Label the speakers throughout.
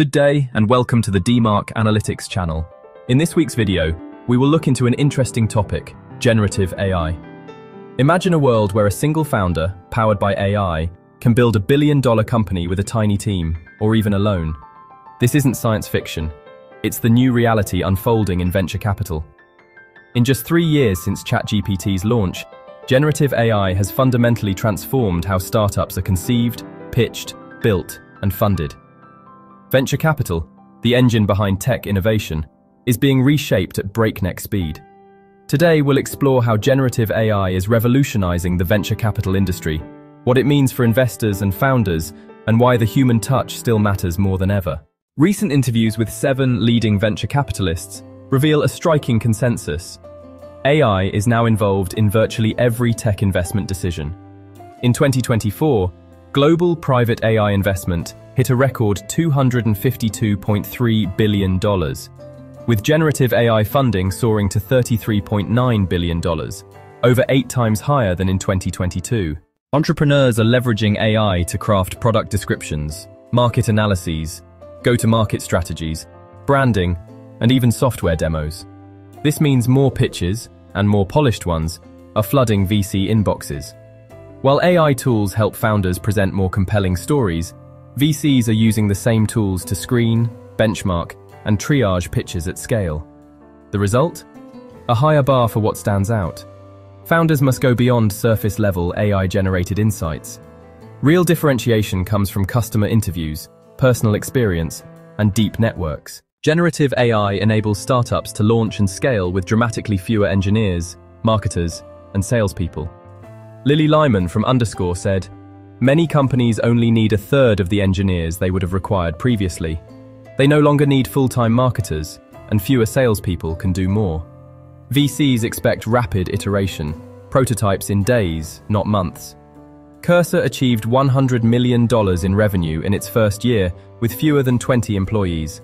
Speaker 1: Good day and welcome to the D-Marq Analytics channel. In this week's video, we will look into an interesting topic, generative AI. Imagine a world where a single founder, powered by AI, can build a billion dollar company with a tiny team, or even alone. This isn't science fiction. It's the new reality unfolding in venture capital. In just three years since ChatGPT's launch, generative AI has fundamentally transformed how startups are conceived, pitched, built, and funded. Venture capital, the engine behind tech innovation, is being reshaped at breakneck speed. Today, we'll explore how generative AI is revolutionizing the venture capital industry, what it means for investors and founders, and why the human touch still matters more than ever. Recent interviews with seven leading venture capitalists reveal a striking consensus. AI is now involved in virtually every tech investment decision. In 2024, global private AI investment hit a record $252.3 billion, with generative AI funding soaring to $33.9 billion, over eight times higher than in 2022. Entrepreneurs are leveraging AI to craft product descriptions, market analyses, go-to-market strategies, branding, and even software demos. This means more pitches, and more polished ones, are flooding VC inboxes. While AI tools help founders present more compelling stories, VCs are using the same tools to screen, benchmark, and triage pitches at scale. The result? A higher bar for what stands out. Founders must go beyond surface-level AI-generated insights. Real differentiation comes from customer interviews, personal experience, and deep networks. Generative AI enables startups to launch and scale with dramatically fewer engineers, marketers, and salespeople. Lily Lyman from Underscore said, Many companies only need a third of the engineers they would have required previously. They no longer need full-time marketers, and fewer salespeople can do more. VCs expect rapid iteration, prototypes in days, not months. Cursor achieved $100 million in revenue in its first year with fewer than 20 employees.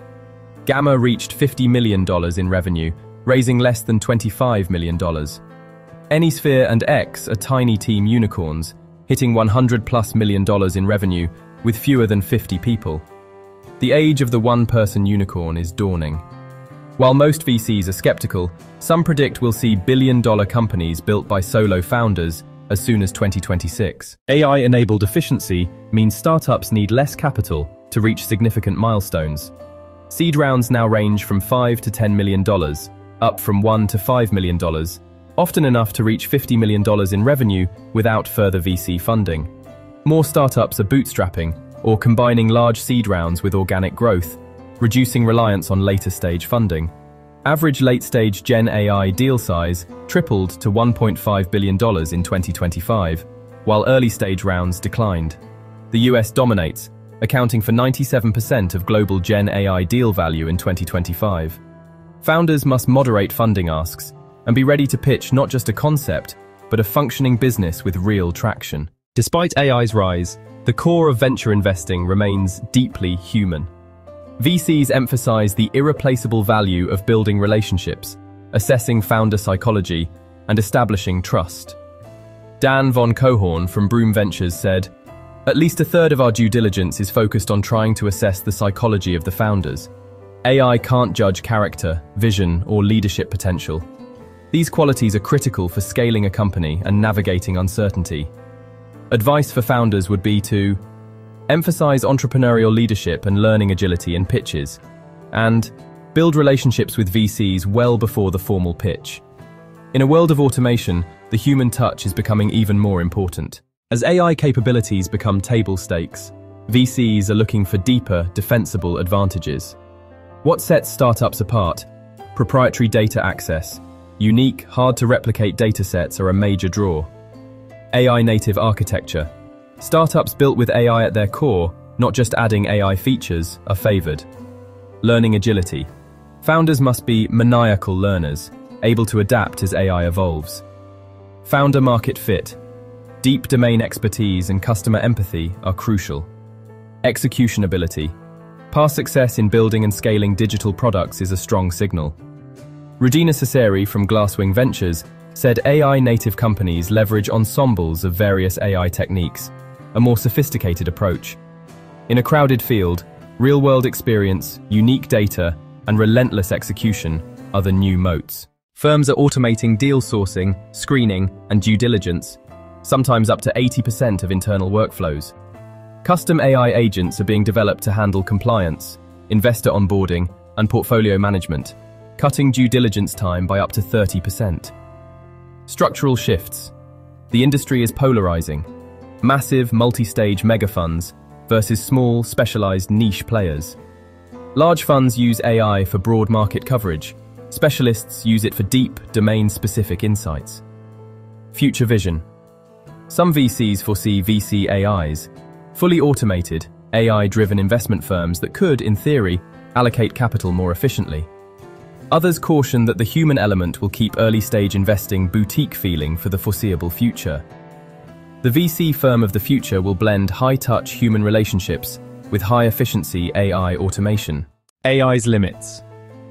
Speaker 1: Gamma reached $50 million in revenue, raising less than $25 million. Anysphere and X are tiny team unicorns, hitting 100 plus million dollars in revenue with fewer than 50 people. The age of the one-person unicorn is dawning. While most VCs are skeptical, some predict we'll see billion-dollar companies built by solo founders as soon as 2026. AI-enabled efficiency means startups need less capital to reach significant milestones. Seed rounds now range from 5 to 10 million dollars, up from 1 to 5 million dollars, often enough to reach $50 million in revenue without further VC funding. More startups are bootstrapping or combining large seed rounds with organic growth, reducing reliance on later stage funding. Average late-stage Gen AI deal size tripled to $1.5 billion in 2025, while early-stage rounds declined. The US dominates, accounting for 97% of global Gen AI deal value in 2025. Founders must moderate funding asks and be ready to pitch not just a concept, but a functioning business with real traction. Despite AI's rise, the core of venture investing remains deeply human. VCs emphasize the irreplaceable value of building relationships, assessing founder psychology, and establishing trust. Dan von Kohorn from Broom Ventures said, At least a third of our due diligence is focused on trying to assess the psychology of the founders. AI can't judge character, vision, or leadership potential. These qualities are critical for scaling a company and navigating uncertainty. Advice for founders would be to emphasize entrepreneurial leadership and learning agility in pitches, and build relationships with VCs well before the formal pitch. In a world of automation, the human touch is becoming even more important. As AI capabilities become table stakes, VCs are looking for deeper, defensible advantages. What sets startups apart? Proprietary data access, Unique, hard-to-replicate datasets are a major draw. AI-native architecture. Startups built with AI at their core, not just adding AI features, are favored. Learning agility. Founders must be maniacal learners, able to adapt as AI evolves. Founder market fit. Deep domain expertise and customer empathy are crucial. Execution ability. Past success in building and scaling digital products is a strong signal. Rudina Seseri from Glasswing Ventures said AI-native companies leverage ensembles of various AI techniques, a more sophisticated approach. In a crowded field, Real-world experience, unique data, and relentless execution are the new moats. Firms are automating deal sourcing, screening, and due diligence, sometimes up to 80% of internal workflows. Custom AI agents are being developed to handle compliance, investor onboarding, and portfolio management, cutting due diligence time by up to 30%. Structural shifts. The industry is polarizing. Massive, multi-stage mega funds versus small, specialized niche players. Large funds use AI for broad market coverage. Specialists use it for deep, domain-specific insights. Future vision. Some VCs foresee VC AIs, fully automated, AI-driven investment firms that could, in theory, allocate capital more efficiently. Others caution that the human element will keep early-stage investing boutique feeling for the foreseeable future. The VC firm of the future will blend high-touch human relationships with high-efficiency AI automation. AI's limits.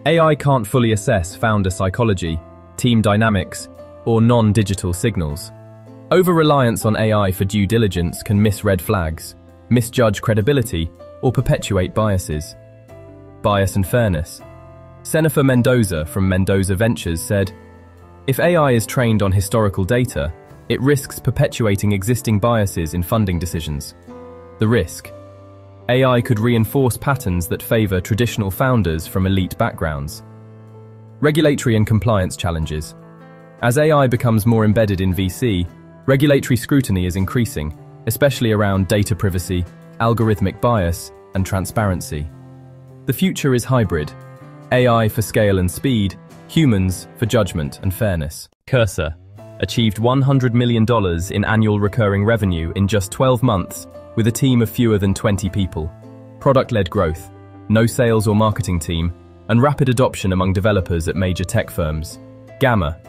Speaker 1: AI can't fully assess founder psychology, team dynamics, or non-digital signals. Over-reliance on AI for due diligence can miss red flags, misjudge credibility, or perpetuate biases. Bias and fairness. Sennifer Mendoza from Mendoza Ventures said, If AI is trained on historical data, it risks perpetuating existing biases in funding decisions. The risk. AI could reinforce patterns that favor traditional founders from elite backgrounds. Regulatory and compliance challenges. As AI becomes more embedded in VC, regulatory scrutiny is increasing, especially around data privacy, algorithmic bias, and transparency. The future is hybrid. AI for scale and speed, humans for judgment and fairness. Cursor achieved $100 million in annual recurring revenue in just 12 months with a team of fewer than 20 people. Product-led growth, no sales or marketing team, and rapid adoption among developers at major tech firms. Gamma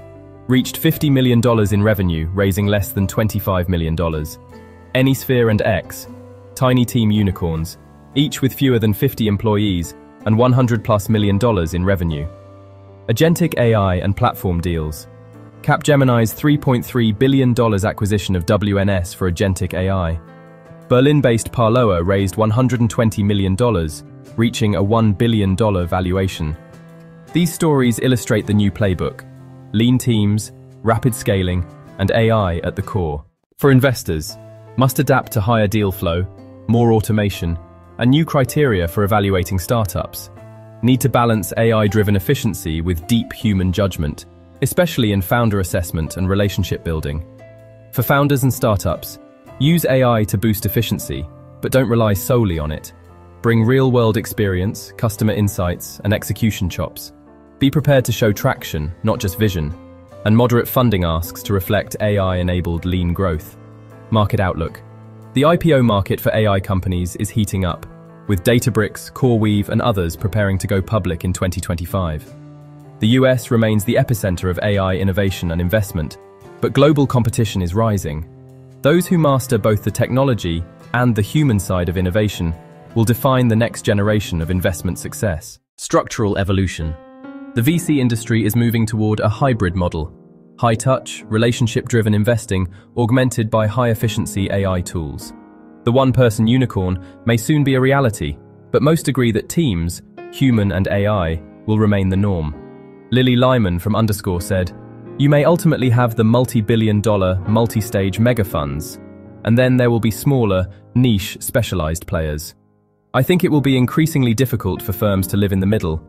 Speaker 1: reached $50 million in revenue, raising less than $25 million. Anysphere and X, tiny team unicorns, each with fewer than 50 employees and 100 plus million dollars in revenue. Agentic AI and platform deals. Capgemini's $3.3 billion acquisition of WNS for Agentic AI. Berlin-based Parloa raised $120 million, reaching a $1 billion valuation. These stories illustrate the new playbook. Lean teams, rapid scaling, and AI at the core. For investors, must adapt to higher deal flow, more automation, and new criteria for evaluating startups. Need to balance AI-driven efficiency with deep human judgment, especially in founder assessment and relationship building. For founders and startups, use AI to boost efficiency, but don't rely solely on it. Bring real-world experience, customer insights, and execution chops. Be prepared to show traction, not just vision, and moderate funding asks to reflect AI-enabled lean growth. Market outlook. The IPO market for AI companies is heating up, with Databricks, CoreWeave, and others preparing to go public in 2025. The US remains the epicenter of AI innovation and investment, but global competition is rising. Those who master both the technology and the human side of innovation will define the next generation of investment success. Structural evolution. The VC industry is moving toward a hybrid model. High-touch, relationship-driven investing augmented by high-efficiency AI tools. The one-person unicorn may soon be a reality, but most agree that teams, human and AI, will remain the norm. Lily Lyman from Underscore said, You may ultimately have the multi-billion dollar, multi-stage mega funds, and then there will be smaller, niche, specialized players. I think it will be increasingly difficult for firms to live in the middle.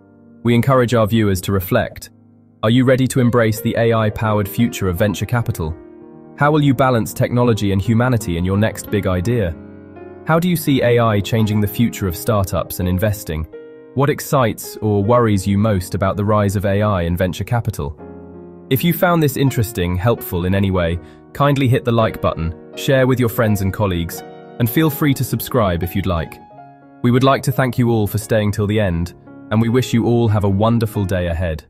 Speaker 1: We encourage our viewers to reflect. Are you ready to embrace the AI-powered future of venture capital? How will you balance technology and humanity in your next big idea? How do you see AI changing the future of startups and investing? What excites or worries you most about the rise of AI in venture capital? If you found this interesting, helpful in any way, kindly hit the like button, share with your friends and colleagues, and feel free to subscribe if you'd like. We would like to thank you all for staying till the end, and we wish you all have a wonderful day ahead.